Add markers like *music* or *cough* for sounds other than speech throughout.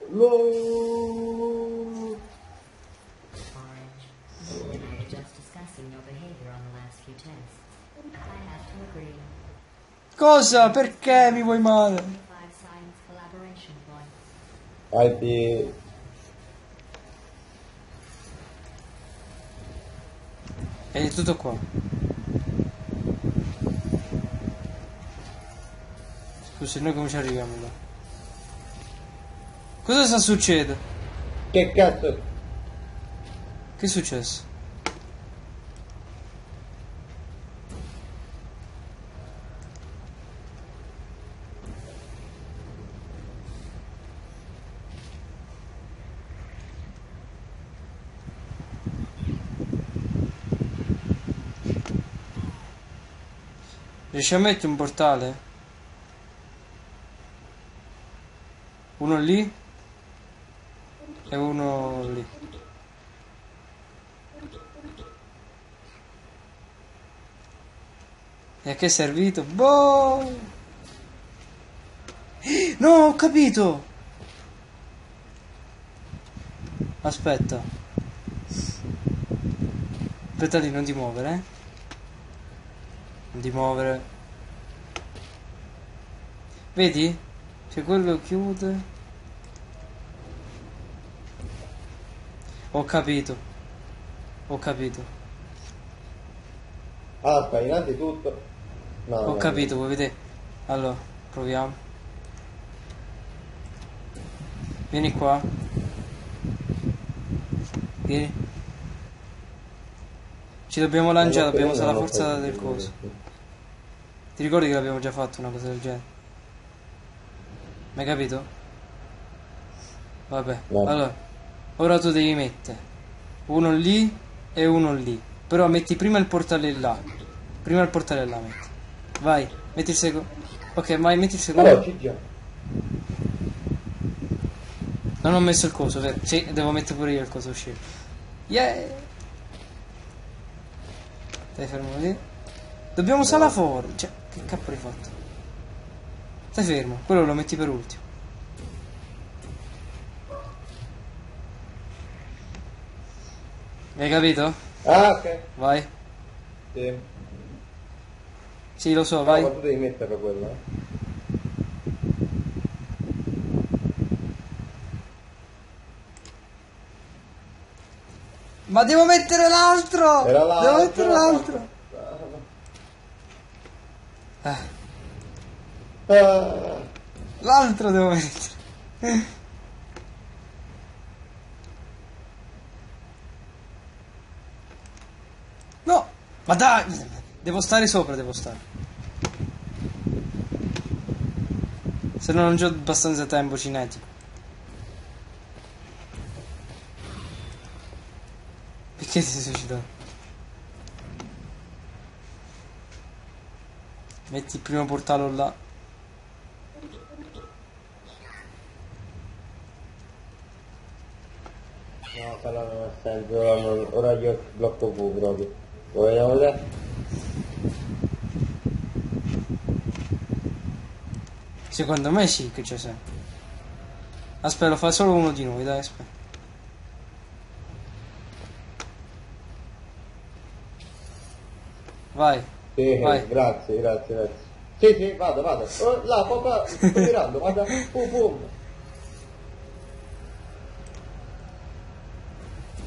And I was just discussing your behavior on the last few tests. I have to agree. Cosa? Perché mi vuoi male? Five science collaboration points. ID. È tutto qua. Scusa, noi come ci arriviamo là? Cosa sta succedendo? Che cazzo? Che è successo? Riesci a mettere un portale? Uno lì e uno lì. E che è servito? Boh! No, ho capito! Aspetta. Aspetta lì, non ti muovere, eh? Non ti muovere. Vedi? C'è quello chiude. Ho capito. Ho capito. Aspetta, innanzitutto. No, Ho no, capito, vuoi vedere? Allora, proviamo. Vieni qua. Vieni. Ci dobbiamo no. lanciare, dobbiamo usare la forza del coso. Ti ricordi che l'abbiamo già fatto una cosa del genere? Mi hai capito? Vabbè. Allora, ora tu devi mettere uno lì e uno lì. Però metti prima il portale là. Prima il portale là metti. Vai, metti il secondo. Ok, vai, metti il secondo. Allora. Non ho messo il coso, vero? Sì, devo mettere pure io il coso uscire. Yeah! Stai fermo lì. Dobbiamo usare la for. Cioè, che cazzo hai fatto? Stai fermo, quello lo metti per ultimo. Hai capito? Ah, ok. Vai. Sì. Sì, lo so, Vai. Ma tu devi mettere quello, eh. Ma devo mettere l'altro! Era l'altro. Devo mettere l'altro! L'altro devo mettere. No! Ma dai! Devo stare sopra, devo stare. Se no non c'ho abbastanza tempo cinetico. Perché ti sei suicidato? Metti il primo portale là. No, però non ha ora, ora io blocco V proprio. Vediamo vedere? Secondo me sì che c'è sempre. Aspetta, lo fa solo uno di noi, dai, aspetta. Vai. Sì, Vai. grazie, grazie, grazie. Sì, sì, vado, vado. Oh, là, papà, sto *laughs* mirando, guarda, pum pum.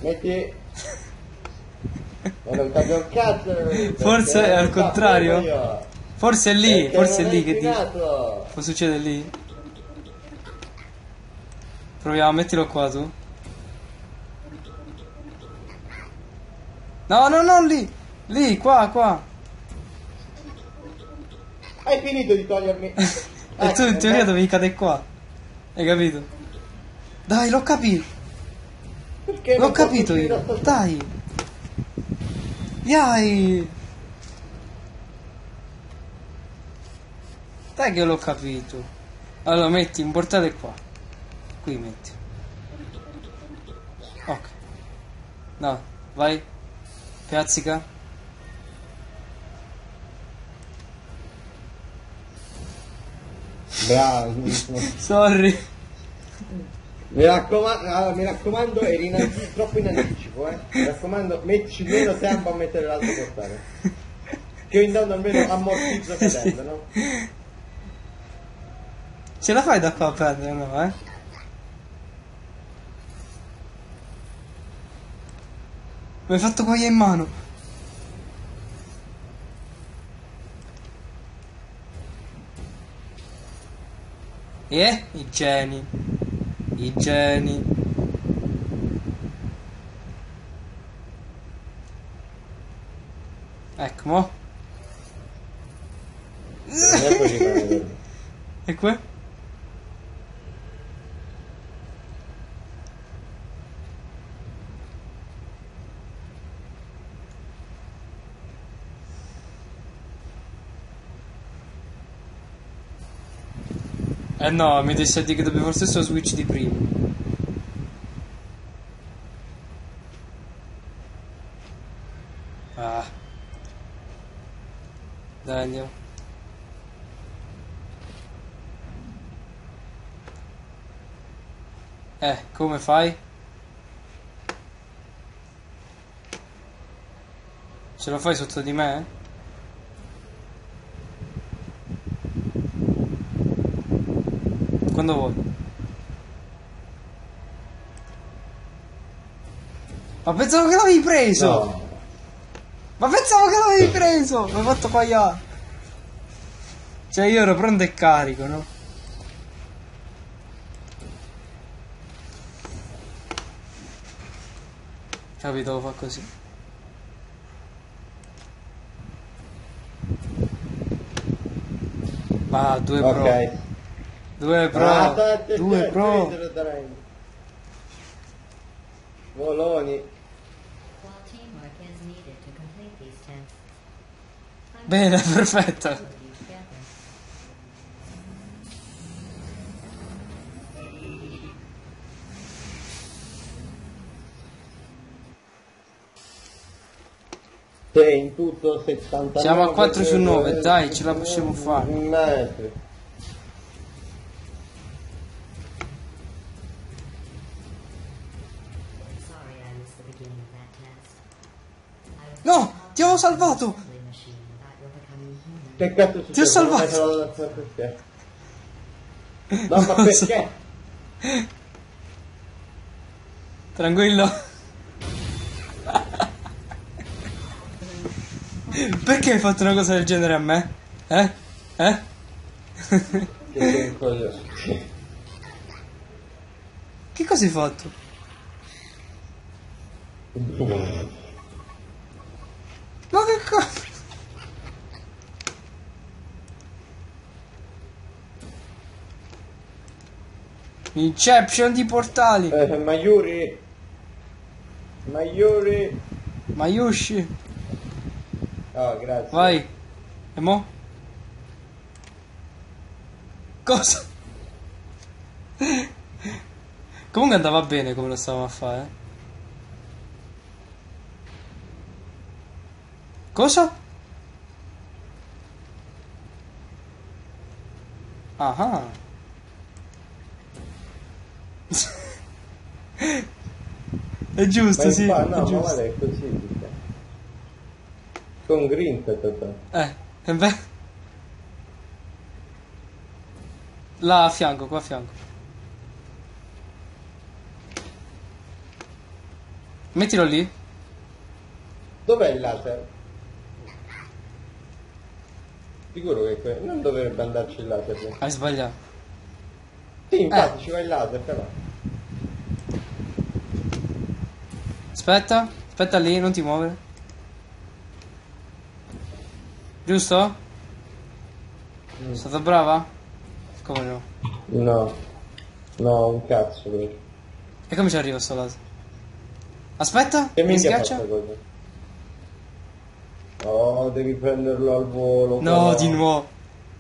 Metti... Ma non cambia un cazzo! Forse è al contrario. io. Forse è lì, forse è lì che dici. Cosa succede lì? Proviamo, mettilo qua tu. No, no, non lì! Lì, qua, qua. Hai finito di togliermi... *laughs* E tu in teoria dovevi cadere qua. Hai capito? Dai, l'ho capito. L'ho capito io. Dai. Dai. Dai che l'ho capito. Allora metti un portale qua. Qui metti. Ok. No, vai. Piazzica. Bravissimo. *laughs* Sorry. Mi raccomando, mi raccomando, eri in troppo in anticipo, eh. Mi raccomando, mettici meno tempo a mettere l'altro portale. Che io intanto almeno ammortizzo cadendo, no? Ce la fai da qua a prendere, no, eh? Mi hai fatto quaglia in mano. Eh? I geni. I geni. Ecco. *laughs* E qua? Eh no, mi disse di che dovevo lo stesso switch di prima. Ah. Andiamo. Eh, come fai? Ce lo fai sotto di me? Quando vuoi. Ma pensavo che l'avevi preso! No. Ma pensavo che l'avevi preso! Mi hai fatto pagare! Cioè io ero pronto e carico, no? Capito, fa così. Va, due pro. Ok. Due pro. Ah, due pro. Voloni. Bene, *laughs* perfetto. Sei in tutto 79 Siamo a 4 su 9, eh, dai, ce la possiamo fare. metri. Sorry I missed the beginning of that test. I was No, ti avevo salvato. Che cazzo successo? Ti ho salvato. No, ma *laughs* perché? Tranquillo. Perché hai fatto una cosa del genere a me? Eh? Eh? Che cosa hai fatto? Ma che cosa? Inception di portali. Eh, Mayuri. Mayuri. Mayushi. Oh, grazie. Vai. E mo? Cosa? Comunque andava bene come lo stavamo a fare. eh. Cosa? Ah. È giusto, Ma sì. è no, ma giusto. guarda, è così. Con Green tata. Eh, e beh. Là a fianco, qua a fianco. Mettilo lì. Dov'è il laser? Sicuro che que- non dovrebbe andarci il laser. Hai sbagliato. Sì, infatti Eh. ci va il laser, però. Aspetta, aspetta lì, non ti muovere. Giusto? Mm. È stata brava? Come no? No. No, un cazzo. quello. E come ci arriva sto laser? Aspetta, Che mi schiaccia? Oh, devi prenderlo al volo. No, però. di nuovo.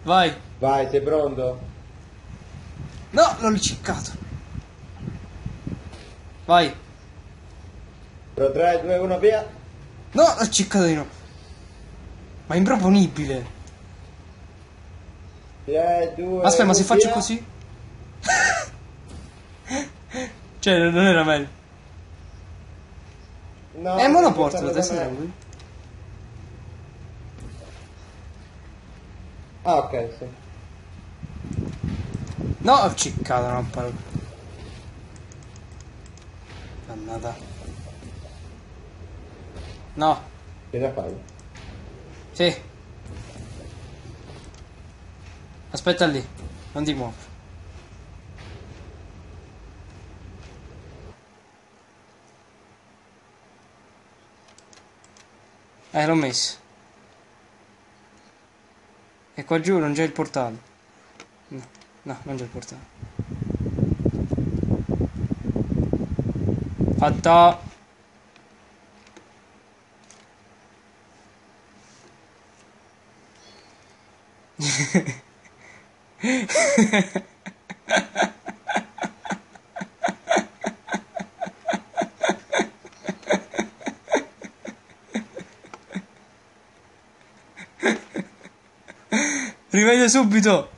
Vai. Vai, sei pronto? No, l'ho riciccato. Vai. 3, 2, 1, via. No, l'ho ciccato di. Ma è improponibile. 3, 2, Aspetta, ma se faccio così? Cioè, non era meglio. No, Eh, ma lo non porto portarlo la testa da me. lui. Ah, ok, sì. No, ho ciccato, non parlo. Dannata. No, Che da fai? sì. Aspetta lì, non ti muovere. Eh, l'ho messo. E qua giù non c'è il portale. No, no, non c'è il portale. Fatta. Rivede subito.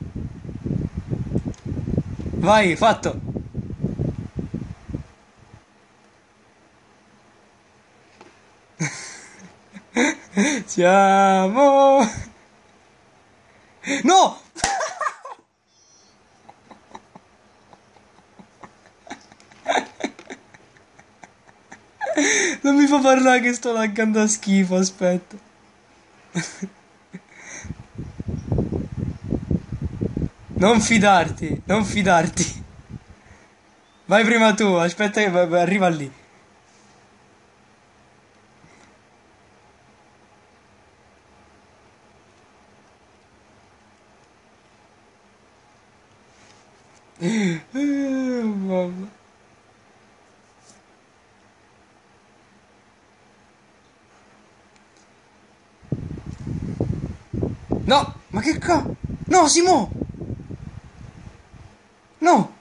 Vai, fatto. *laughs* Siamo. No! Non mi fa parlare che sto laggando a schifo, aspetta. Non fidarti, non fidarti. Vai prima tu, aspetta che va- va- arriva lì. Mamma. No, ma che ca... No, Simo! No!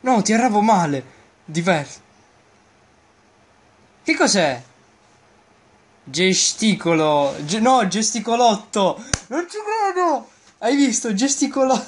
No, ti arravo male. Diverso. Che cos'è? Gesticolo. Ge- no, gesticolotto. Non ci credo. Hai visto? Gesticolo.